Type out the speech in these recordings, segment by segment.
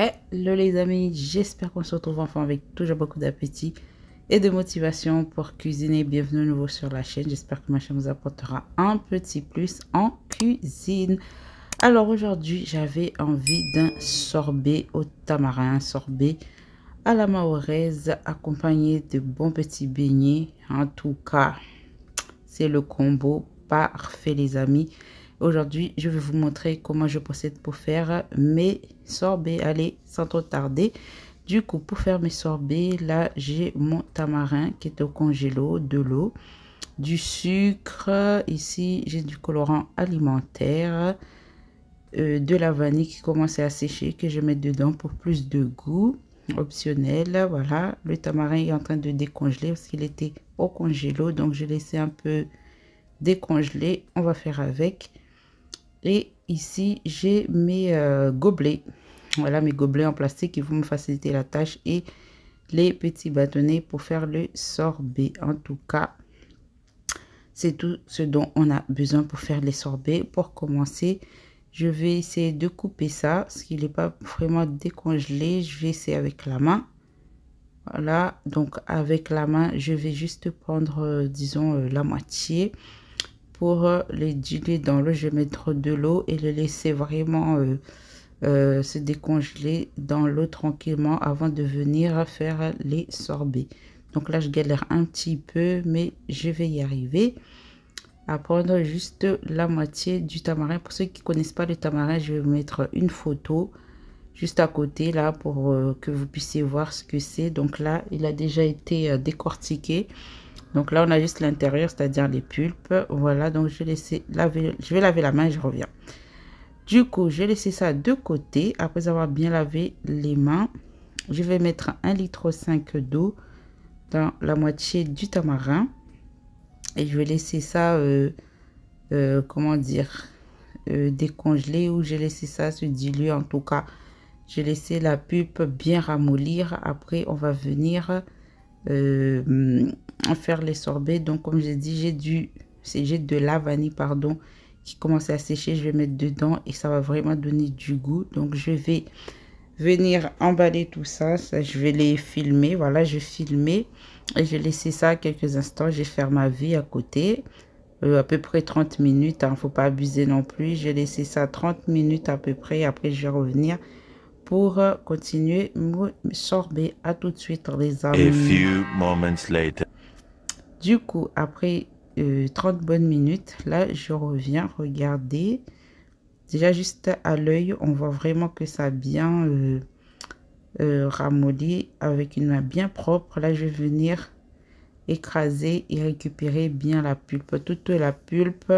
Hello les amis, j'espère qu'on se retrouve enfin avec toujours beaucoup d'appétit et de motivation pour cuisiner. Bienvenue à nouveau sur la chaîne. J'espère que ma chaîne vous apportera un petit plus en cuisine. Alors aujourd'hui, j'avais envie d'un sorbet au tamarin, un sorbet à la mahoraise accompagné de bons petits beignets. En tout cas, c'est le combo parfait les amis. Aujourd'hui, je vais vous montrer comment je procède pour faire mes sorbets. Allez, sans trop tarder. Du coup, pour faire mes sorbets, là, j'ai mon tamarin qui est au congélo, de l'eau, du sucre. Ici, j'ai du colorant alimentaire, euh, de la vanille qui commence à sécher, que je mets dedans pour plus de goût optionnel. Voilà, le tamarin est en train de décongeler parce qu'il était au congélo. Donc, je laissé un peu décongeler. On va faire avec. Et ici, j'ai mes euh, gobelets. Voilà mes gobelets en plastique qui vont me faciliter la tâche. Et les petits bâtonnets pour faire le sorbet. En tout cas, c'est tout ce dont on a besoin pour faire les sorbets. Pour commencer, je vais essayer de couper ça. Parce qu'il n'est pas vraiment décongelé. Je vais essayer avec la main. Voilà, donc avec la main, je vais juste prendre, euh, disons, euh, la moitié pour euh, les diluer dans l'eau. Je vais mettre de l'eau et le laisser vraiment euh, euh, se décongeler dans l'eau tranquillement avant de venir faire les sorbets. Donc là, je galère un petit peu, mais je vais y arriver. À prendre juste la moitié du tamarin. Pour ceux qui connaissent pas le tamarin, je vais vous mettre une photo juste à côté là pour que vous puissiez voir ce que c'est. Donc là, il a déjà été décortiqué. Donc là, on a juste l'intérieur, c'est-à-dire les pulpes. Voilà, donc je vais laisser laver, je vais laver la main et je reviens. Du coup, je vais laisser ça de côté. Après avoir bien lavé les mains, je vais mettre 1 litre 5 d'eau dans la moitié du tamarin. Et je vais laisser ça, euh, euh, comment dire, euh, décongeler ou j'ai laissé ça se diluer. En tout cas, j'ai laissé la pulpe bien ramollir. Après, on va venir faire les sorbets. Donc, comme j'ai dit, j'ai du, j'ai de la vanille, pardon, qui commence à sécher. Je vais mettre dedans et ça va vraiment donner du goût. Donc, je vais venir emballer tout ça. je vais les filmer. Voilà, je filmer et je vais laisser ça quelques instants. Je vais faire ma vie à côté. Euh, à peu près 30 minutes. Il hein, faut pas abuser non plus. Je vais laisser ça 30 minutes à peu près. Après, je vais revenir pour continuer mon sorbet. À tout de suite, les amis. A few moments later. Du coup, après 30 euh, bonnes minutes, là, je reviens. Regardez. Déjà, juste à l'œil, on voit vraiment que ça a bien euh, euh, ramolli avec une main bien propre. Là, je vais venir écraser et récupérer bien la pulpe. Toute la pulpe.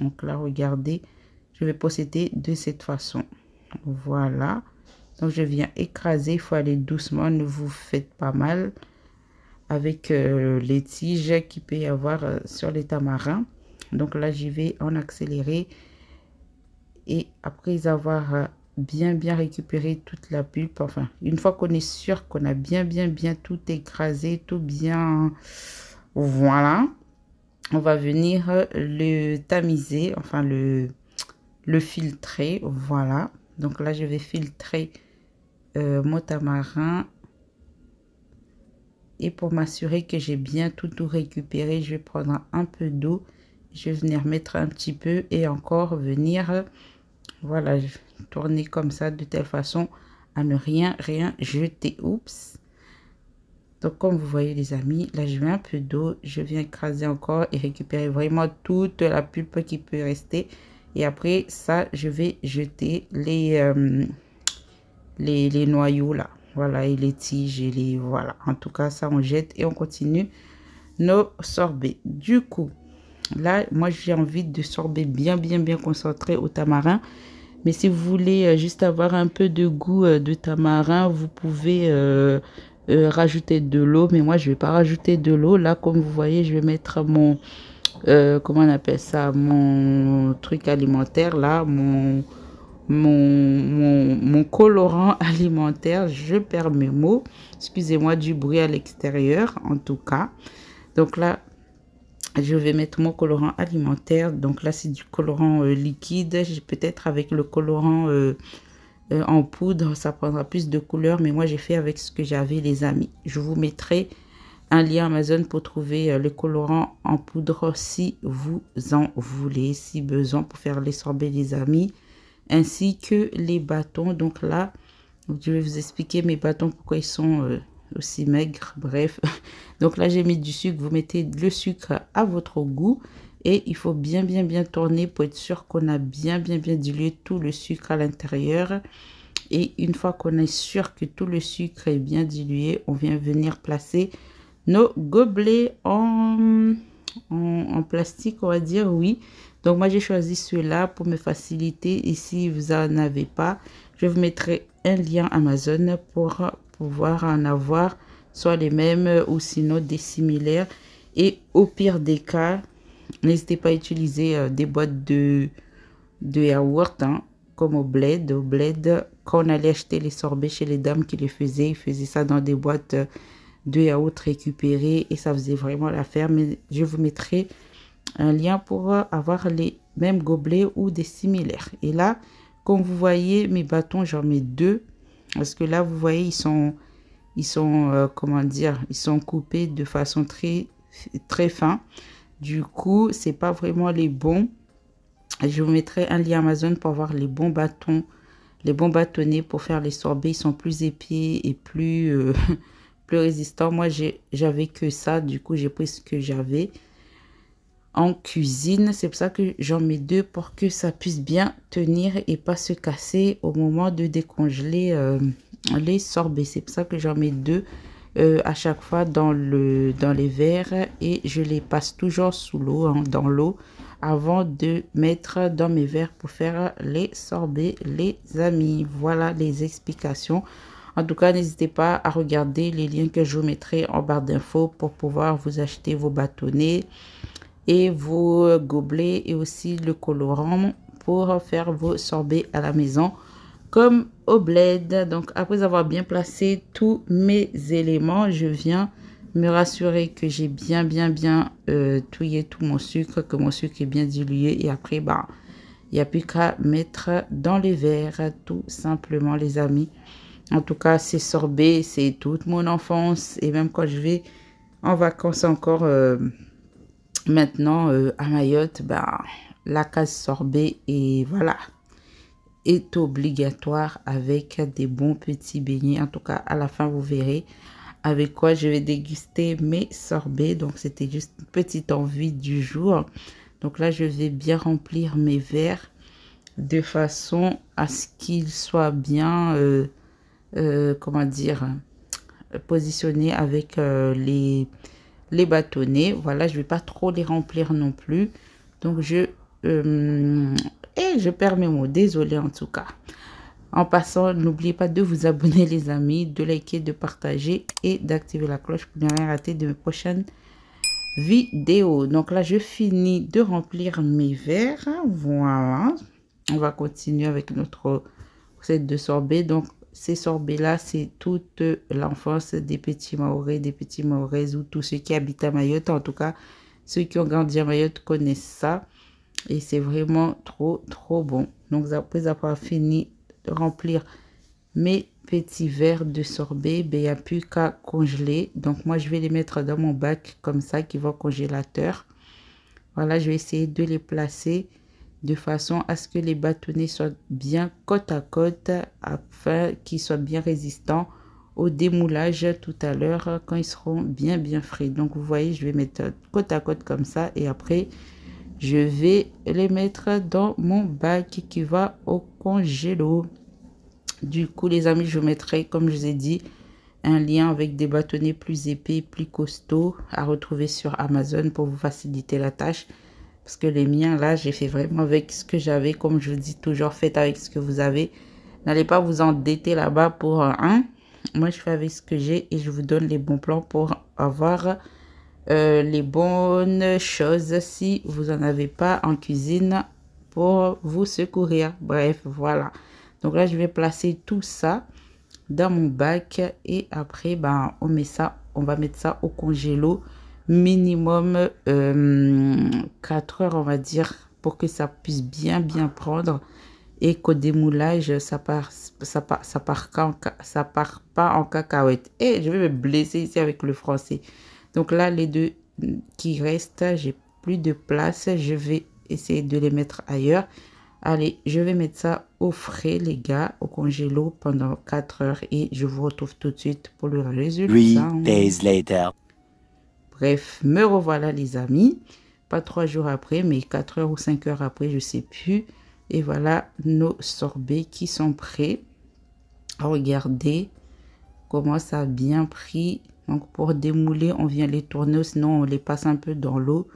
Donc là, regardez. Je vais procéder de cette façon. Voilà. Donc, je viens écraser. Il faut aller doucement. Ne vous faites pas mal avec euh, les tiges qu'il peut y avoir euh, sur les tamarins. Donc là, j'y vais en accéléré. Et après avoir euh, bien, bien récupéré toute la pulpe, enfin, une fois qu'on est sûr qu'on a bien, bien, bien tout écrasé, tout bien... Voilà. On va venir le tamiser, enfin, le, le filtrer. Voilà. Donc là, je vais filtrer mon tamarin. Et pour m'assurer que j'ai bien tout, récupéré, je vais prendre un peu d'eau. Je vais venir mettre un petit peu et encore venir, voilà, tourner comme ça de telle façon à ne rien, rien jeter. Oups. Donc, comme vous voyez, les amis, là, je mets un peu d'eau. Je viens écraser encore et récupérer vraiment toute la pulpe qui peut rester. Et après, ça, je vais jeter les, euh, les, les, noyaux là. Voilà, et les tiges et les... Voilà, en tout cas, ça, on jette et on continue nos sorbets. Du coup, là, moi, j'ai envie de sorbet bien, bien, bien concentré au tamarin. Mais si vous voulez euh, juste avoir un peu de goût euh, de tamarin, vous pouvez rajouter de l'eau. Mais moi, je vais pas rajouter de l'eau. Là, comme vous voyez, je vais mettre mon euh, comment on appelle ça, mon truc alimentaire là, mon, mon, mon, colorant alimentaire, je perds mes mots, excusez-moi du bruit à l'extérieur en tout cas. Donc là, je vais mettre mon colorant alimentaire. Donc là, c'est du colorant euh, liquide. Peut-être avec le colorant euh, euh, en poudre, ça prendra plus de couleurs, mais moi j'ai fait avec ce que j'avais les amis. Je vous mettrai un lien Amazon pour trouver le colorant en poudre si vous en voulez, si besoin pour faire les sorbets les amis, ainsi que les bâtons. Donc là, je vais vous expliquer mes bâtons, pourquoi ils sont euh, aussi maigres, bref. Donc là, j'ai mis du sucre, vous mettez le sucre à votre goût. Et il faut bien, bien, bien tourner pour être sûr qu'on a bien, bien, bien dilué tout le sucre à l'intérieur. Et une fois qu'on est sûr que tout le sucre est bien dilué, on vient venir placer nos gobelets en, en, plastique, on va dire, oui. Donc moi, j'ai choisi ceux-là pour me faciliter. Et si vous n'en avez pas, je vous mettrai un lien Amazon pour pouvoir en avoir soit les mêmes ou sinon des similaires. Et au pire des cas, N'hésitez pas à utiliser euh, des boîtes de, de yaourt, hein, comme au bled. Au bled, quand on allait acheter les sorbets chez les dames qui les faisaient, ils faisaient ça dans des boîtes euh, de yaourt récupérées et ça faisait vraiment l'affaire. Mais je vous mettrai un lien pour euh, avoir les mêmes gobelets ou des similaires. Et là, comme vous voyez, mes bâtons, j'en mets deux. Parce que là, vous voyez, ils sont, ils sont comment dire, ils sont coupés de façon très, très fin. Du coup, c'est pas vraiment les bons. Je vous mettrai un lien Amazon pour avoir les bons bâtons, les bons bâtonnets pour faire les sorbets. Ils sont plus épais et plus, euh, plus résistants. Moi, j'avais que ça. Du coup, j'ai pris ce que j'avais en cuisine. C'est pour ça que j'en mets deux pour que ça puisse bien tenir et pas se casser au moment de décongeler euh, les sorbets. C'est pour ça que j'en mets deux. Euh, à chaque fois dans les verres et je les passe toujours sous l'eau, hein, dans l'eau, avant de mettre dans mes verres pour faire les sorbets, les amis. Voilà les explications. En tout cas, n'hésitez pas à regarder les liens que je vous mettrai en barre d'infos pour pouvoir vous acheter vos bâtonnets et vos gobelets et aussi le colorant pour faire vos sorbets à la maison comme au bled. Donc après avoir bien placé tous mes éléments, je viens me rassurer que j'ai bien bien bien euh, touillé tout mon sucre, que mon sucre est bien dilué et après bah il n'y a plus qu'à mettre dans les verres tout simplement les amis. En tout cas, c'est sorbet, c'est toute mon enfance et même quand je vais en vacances encore euh, maintenant euh, à Mayotte, bah la case sorbet et voilà est obligatoire avec des bons petits beignets. En tout cas, à la fin, vous verrez avec quoi je vais déguster mes sorbets. Donc, c'était juste une petite envie du jour. Donc là, je vais bien remplir mes verres de façon à ce qu'ils soient bien, euh, euh, comment dire, positionnés avec euh, les, bâtonnets. Voilà, je vais pas trop les remplir non plus. Donc, je et je perds mes mots. Désolé en tout cas. En passant, n'oubliez pas de vous abonner les amis, de liker, de partager et d'activer la cloche pour ne rien rater de mes prochaines vidéos. Donc là, je finis de remplir mes verres. Voilà. On va continuer avec notre recette de sorbet. Donc, ces sorbets-là, c'est toute l'enfance des petits Maoris, des petits Maoris ou tous ceux qui habitent à Mayotte. En tout cas, ceux qui ont grandi à Mayotte connaissent ça. Et c'est vraiment trop, trop bon. Donc, après avoir fini de remplir mes petits verres de sorbet, ben, il n'y a plus qu'à congeler. Donc, moi, je vais les mettre dans mon bac comme ça, qui va au congélateur. Voilà, je vais essayer de les placer de façon à ce que les bâtonnets soient bien côte à côte afin qu'ils soient bien résistants au démoulage tout à l'heure quand ils seront bien bien frais. Donc vous voyez, je vais mettre côte à côte comme ça et après je vais les mettre dans mon bac qui va au congélo. Du coup, les amis, je mettrai, comme je vous ai dit, un lien avec des bâtonnets plus épais, plus costauds à retrouver sur Amazon pour vous faciliter la tâche. Parce que les miens, là, j'ai fait vraiment avec ce que j'avais. Comme je vous dis toujours, faites avec ce que vous avez. N'allez pas vous endetter là-bas pour un. Moi, je fais avec ce que j'ai et je vous donne les bons plans pour avoir euh, les bonnes choses si vous n'en avez pas en cuisine pour vous secourir. Bref, voilà. Donc là, je vais placer tout ça dans mon bac et après, ben, on met ça, on va mettre ça au congélo minimum 4 euh, heures, on va dire, pour que ça puisse bien, bien prendre. et qu'au démoulage, ça part, ça part, ça part, ça part pas en cacahuète. Et je vais me blesser ici avec le français. Donc là, les deux qui restent, j'ai plus de place. Je vais essayer de les mettre ailleurs. Allez, je vais mettre ça au frais, les gars, au congélo pendant 4 heures et je vous retrouve tout de suite pour le résultat. Three days later. Bref, me revoilà, les amis. Pas trois jours après, mais 4 heures ou 5 heures après, je sais plus. Et voilà nos sorbets qui sont prêts. Regardez comment ça a bien pris. Donc pour démouler, on vient les tourner, sinon on les passe un peu dans l'eau,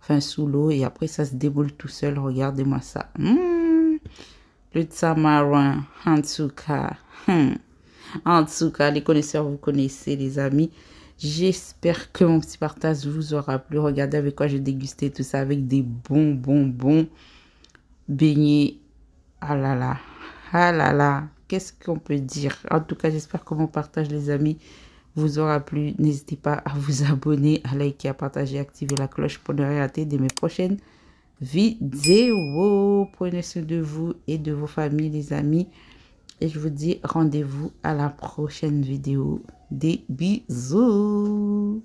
enfin sous l'eau, et après ça se démoule tout seul. Regardez-moi ça. Mmh. Le tamarin, en tout cas. Mmh. En tout cas, les connaisseurs, vous connaissez, les amis. J'espère que mon petit partage vous aura plu. Regardez avec quoi j'ai dégusté tout ça, avec des bons, bons, bons beignets. Ah là là, ah là là, qu'est-ce qu'on peut dire? En tout cas, j'espère que mon partage, les amis, vous aura plu. N'hésitez pas à vous abonner, à liker, à partager, à activer la cloche pour ne rien rater de mes prochaines vidéos. Prenez soin de vous et de vos familles, les amis. Et je vous dis rendez-vous à la prochaine vidéo. des bisous.